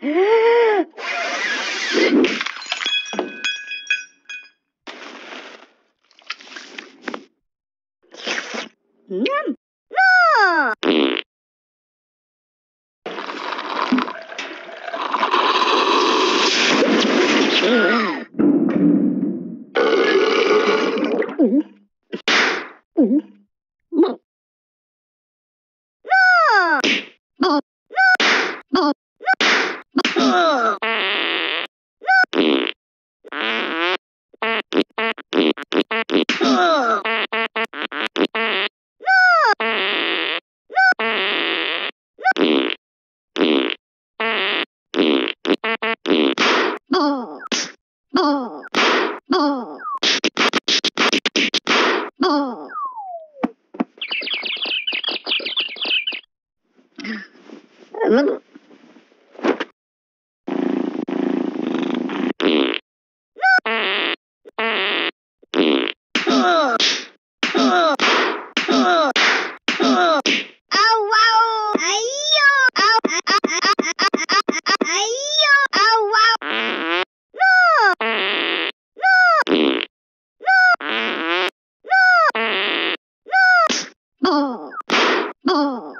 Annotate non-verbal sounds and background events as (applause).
(gasps) Nom! No! Look. Oh. Oh.